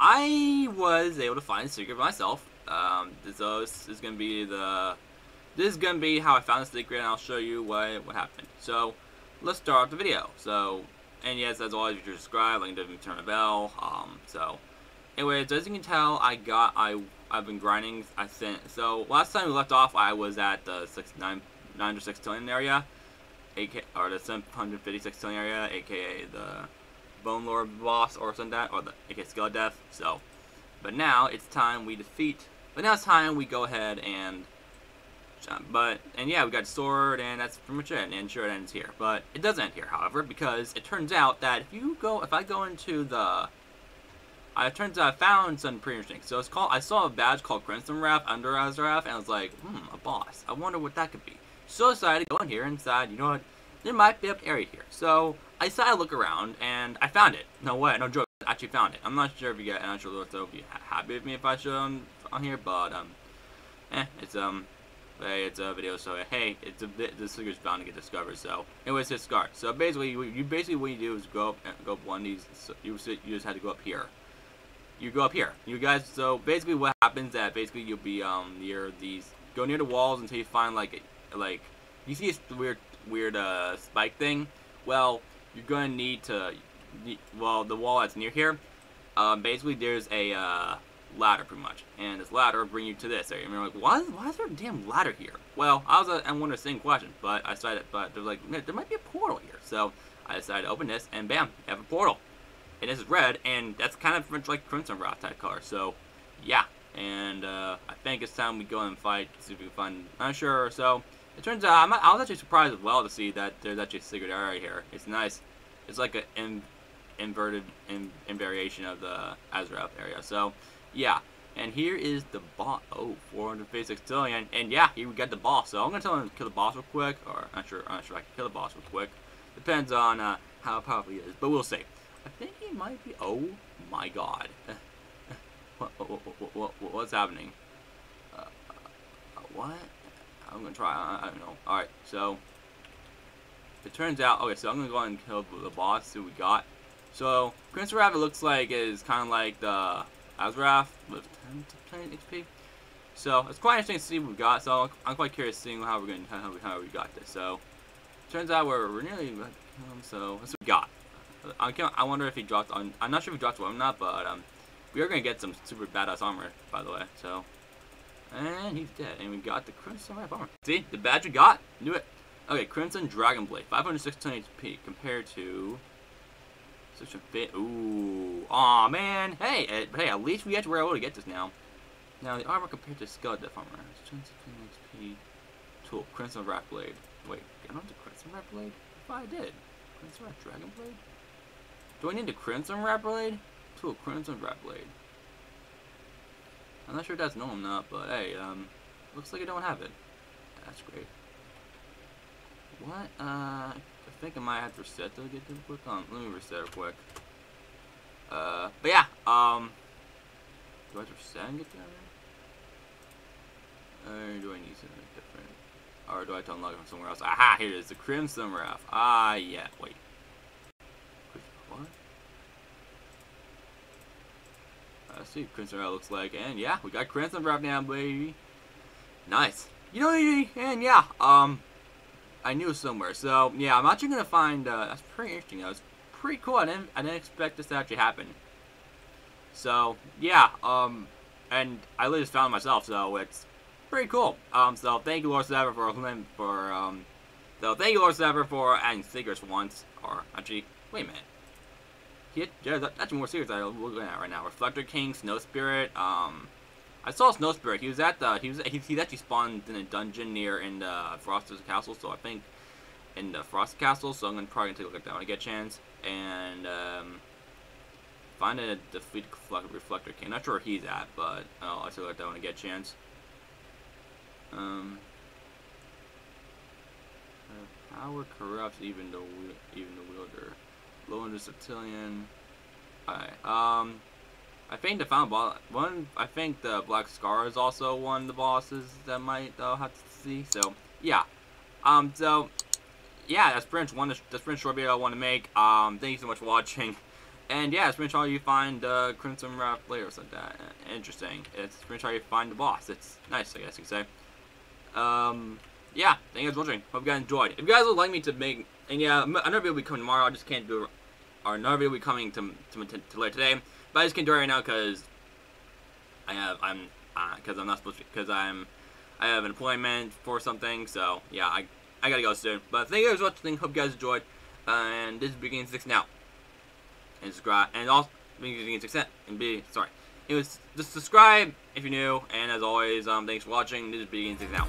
I was able to find the secret myself. Um, so this is gonna be the this is gonna be how I found the secret, and I'll show you what what happened. So let's start off the video. So and yes, as always, you should subscribe, like, and turn the bell. Um, so anyways, as you can tell, I got I I've been grinding. I sent so last time we left off, I was at the six nine nine six trillion area, AK or the seven hundred fifty six trillion area, aka the Bone Lord boss or something that, or the aka Skeledeath. So, but now it's time we defeat. But now it's time we go ahead and. But and yeah, we got sword, and that's pretty much it. And sure, it ends here. But it doesn't end here, however, because it turns out that if you go, if I go into the I it turns out I found something pretty interesting. So it's called I saw a badge called Crimson Wrath under Azrath, and I was like, hmm, a boss. I wonder what that could be. So I decided to go in here and decide, you know what, there might be an area here. So I decided to look around and I found it. No way, no joke. I actually found it. I'm not sure if you get not sure if they'll be happy with me if I show them on here, but um eh, it's um hey, it's a video, so hey, it's a bit, this secret's bound to get discovered. So, anyways, hit start. So basically, you, you basically what you do is go up, go up one of these. So you you just had to go up here you go up here. You guys, so basically what happens that basically you'll be um near these, go near the walls until you find like, like, you see this weird, weird uh spike thing. Well, you're gonna need to, well, the wall that's near here, um, basically there's a uh, ladder pretty much, and this ladder will bring you to this area. And you're like, why, why is there a damn ladder here? Well, I was uh, I wondering the same question, but I decided, but there's like, there might be a portal here, so I decided to open this, and bam, you have a portal and this is red, and that's kind of much like Crimson Wrath type color. So, yeah. And uh, I think it's time we go and fight, see if we can find. I'm not sure. So it turns out I'm, I was actually surprised as well to see that there's actually a secret area here. It's nice. It's like an in, inverted in, variation of the Azrath area. So, yeah. And here is the boss. Oh, 456 trillion. And yeah, here we got the boss. So I'm gonna tell him to kill the boss real quick. Or I'm not sure. I'm not sure I can kill the boss real quick. Depends on uh, how powerful he is, but we'll see. I think he might be. Oh my god. what, what, what, what's happening? Uh, uh, what? I'm gonna try. I, I don't know. Alright, so. It turns out. Okay, so I'm gonna go ahead and kill the boss who we got. So, Prince Rav, it looks like, is kind of like the Azrath with 10 to 10 HP. So, it's quite interesting to see what we got. So, I'm quite curious seeing how we're to how we, how we got this. So, turns out we're, we're nearly. So, that's what we got. I can I wonder if he dropped on. I'm not sure if he dropped one or not, but um, we are gonna get some super badass armor, by the way. So, and he's dead, and we got the Crimson Wrath armor. See, the badge we got, knew it. Okay, Crimson Dragon Blade, 516 HP compared to such a bit. Ooh, aw man. Hey, at, hey, at least we were able to get this now. Now the armor compared to Skeledeath armor, 16 HP. Tool, Crimson Wrath Blade. Wait, I don't have the Crimson Wrath Blade. If I did, Crimson Wrath Dragon Blade. Do I need a Crimson Wrath Blade? To a Crimson Wrath Blade. I'm not sure if that's no I'm not, but hey, um, looks like I don't have it. That's great. What? Uh, I think I might have to reset to get this quick on. Let me reset real quick. Uh, but yeah, um, do I have to reset and get there? Or do I need something different? Or do I have to unlock it from somewhere else? Aha, here it is, the Crimson Wrath. Ah, yeah, wait. Let's see what Crimson Wrath looks like. And yeah, we got Crimson Wrath now, baby. Nice. You know, and yeah, um, I knew somewhere. So yeah, I'm actually gonna find. Uh, that's pretty interesting. That was pretty cool. I didn't, I didn't expect this to actually happen. So yeah, um, and I literally just found myself. So it's pretty cool. Um, so thank you, Lord Sever, for for um, so thank you, Lord Sever, for adding secrets once. Or actually, wait a minute. He, yeah, that's more serious. I'm looking at right now. Reflector King, Snow Spirit. Um, I saw Snow Spirit. He was at the. He was. He, he's actually spawned in a dungeon near in the Frost's Castle. So I think in the Frost Castle. So I'm gonna probably take a look at that when I get a chance. And um, find a defeat Reflector King. Not sure where he's at, but I'll take a look at that when I get a chance. Um. Power corrupts even the even the wielder. Low under Septilion. Alright, um, I think the final boss, one, I think the Black Scar is also one of the bosses that might uh, have to see, so, yeah. Um, so, yeah, that's pretty much one, that's pretty short video I want to make. Um, thank you so much for watching, And yeah, it's pretty much how you find uh, Crimson Wrath later or something like that. Uh, interesting. It's pretty much how you find the boss. It's nice, I guess and yeah, another video will be coming tomorrow. I just can't do, or another video will be coming to, to, to, later today. But I just can't do it right now because I have, I'm, because uh, I'm not supposed to, because I'm, I have an appointment for something. So yeah, I, I gotta go soon. But thank you guys for watching. Hope you guys enjoyed. and this is Beginning Six now. And subscribe, and also Beginning Six and be sorry. It was just subscribe if you're new, and as always, um, thanks for watching. This is Beginning Six now.